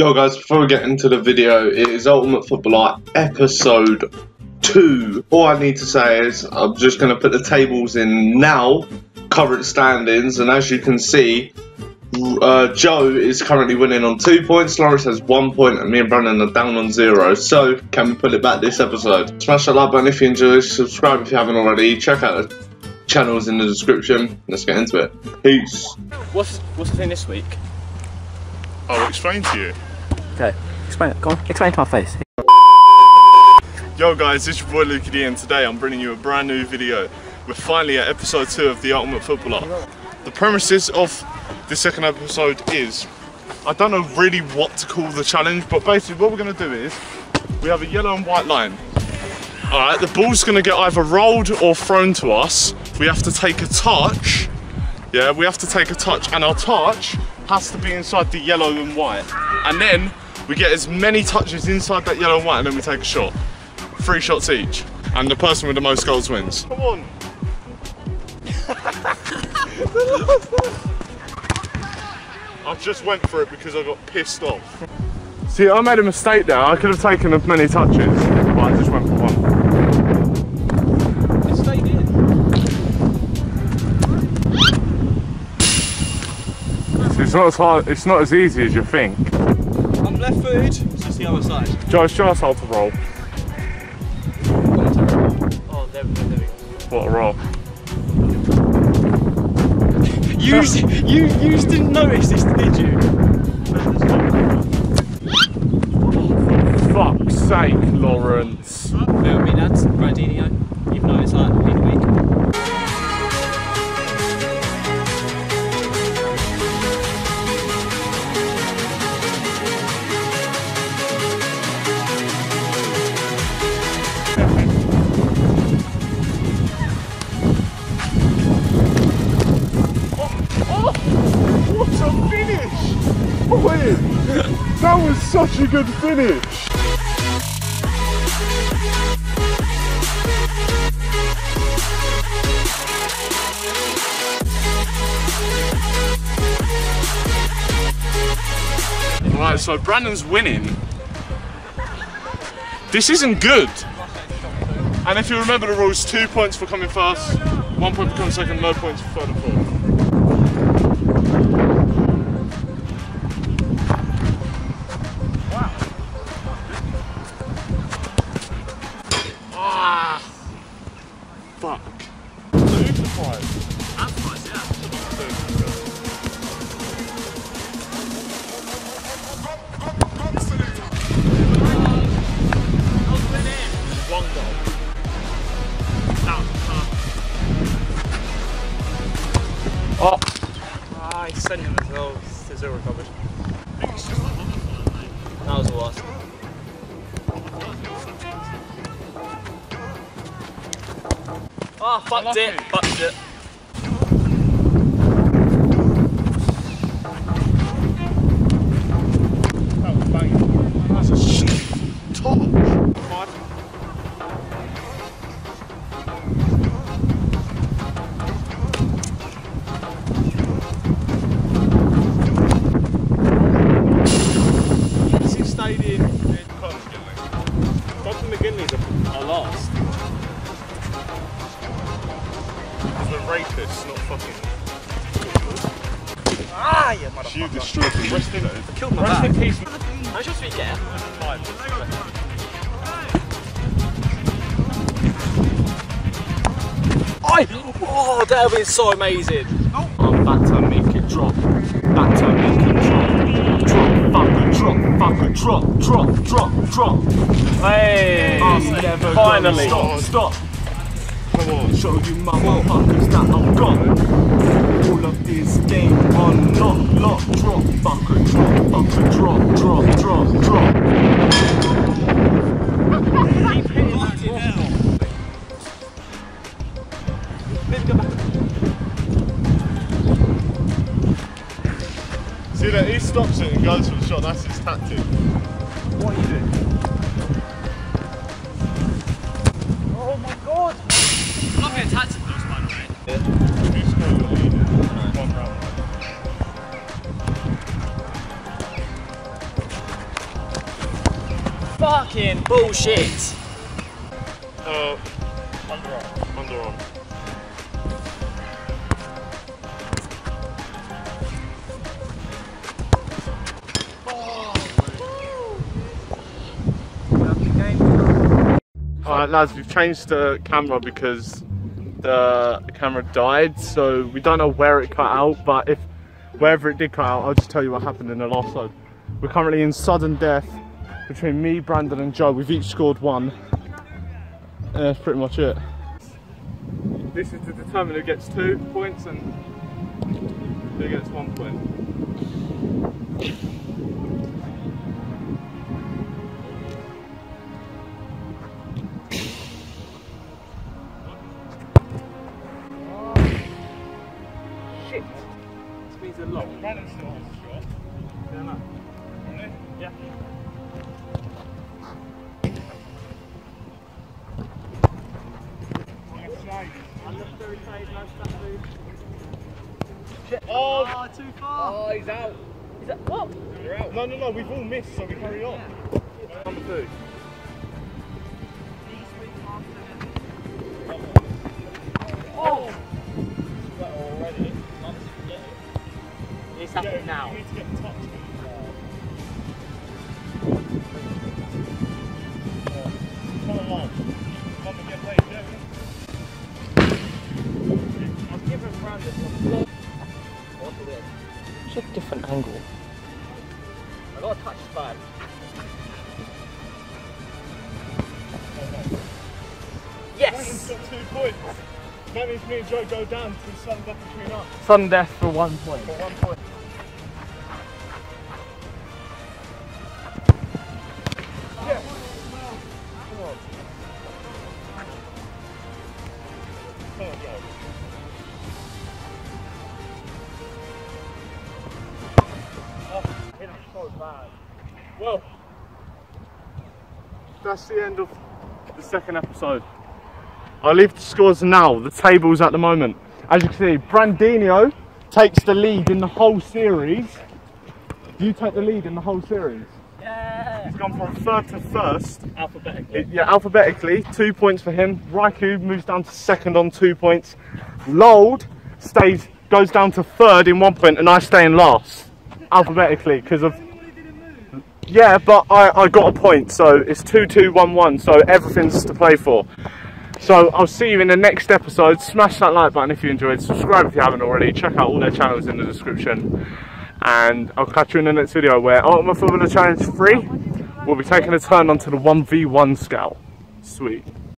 Yo guys, before we get into the video, it is Ultimate Footballer episode 2. All I need to say is, I'm just going to put the tables in now, current standings, and as you can see, uh, Joe is currently winning on 2 points, Lawrence has 1 point, and me and Brandon are down on 0. So, can we pull it back this episode? Smash that like button if you enjoy, subscribe if you haven't already, check out the channels in the description. Let's get into it. Peace. What's what's the thing this week? I'll explain to you. Okay, explain it. Go on, explain to my face. Yo guys, it's your boy Luke D and today I'm bringing you a brand new video. We're finally at episode 2 of The Ultimate Footballer. The premises of the second episode is, I don't know really what to call the challenge, but basically what we're going to do is, we have a yellow and white line. Alright, the ball's going to get either rolled or thrown to us. We have to take a touch. Yeah, we have to take a touch and our touch has to be inside the yellow and white. And then we get as many touches inside that yellow and white and then we take a shot. Three shots each. And the person with the most goals wins. Come on. I just went for it because I got pissed off. See, I made a mistake there. I could have taken as many touches, but I just went for one. It stayed in. It's not as hard, it's not as easy as you think. I'm left footed. It's just the other side. Joe, show us how to roll. Oh, there we go. There we go. What a roll. You you you didn't notice this, did you? Fuck's sake, Lawrence. Bear with me, lads. Brandeenio. Even such a good finish! Right, so Brandon's winning. This isn't good. And if you remember the rules, two points for coming first, one point for coming second, no points for third and fourth. Oh, Ah, he sent him as well. Still recovered. That was the worst. Ah, fucked it. Fucked it. that was banging. That's a shit touch. Cotton McGinley's are, are last. Because we're rapists, not fucking. Ah, you You motherfucker. destroyed the rest in it. Killed my Rest in back. peace. How should we get? I, oh, that would be so amazing. Oh, I'm back to make it drop. Back to make it drop. Drop, fucking drop, fucking drop, drop, drop, drop. Hey, I'm never finally. stop, stop. Come on. Show you motherfuckers that I'm gone. All of this game on lock, lock, drop, fucking drop, fucking drop, drop, drop, drop. See that he stops it and goes for the shot. That's his tactic. What are you doing? Bullshit. Uh, underarm. Underarm. Alright lads, we've changed the camera because the camera died, so we don't know where it cut out, but if wherever it did cut out, I'll just tell you what happened in the last one. We're currently in sudden death between me, Brandon and Joe. We've each scored one. And that's pretty much it. This is to determine who gets two points and who gets one point. Shit! This means a lot. Oh, ah, too far. Oh, he's out. Is that what? you're out. No, no, no, we've all missed, so we carry on. Number two. Oh. It's happening now. A different angle. I got a touch bad. Yes! Got two points. That means me and Joe go down to sudden death between us Sudden death for one point. for one point. Yes. Come on. Come on, Joe. Well, that's the end of the second episode. I'll leave the scores now, the tables at the moment. As you can see, Brandeenio takes the lead in the whole series. You take the lead in the whole series. Yeah! He's gone from third to first. Alphabetically. Yeah, alphabetically, two points for him. RaiiKou moves down to second on two points. Lold stays, goes down to third in one point, and I stay in last. Alphabetically, because of yeah, but I, I got a point, so it's 2 2 1 1, so everything's to play for. So I'll see you in the next episode. Smash that like button if you enjoyed, subscribe if you haven't already, check out all their channels in the description. And I'll catch you in the next video where Ultimate Footballer Challenge 3 will be taking a turn onto the 1v1 scale. Sweet.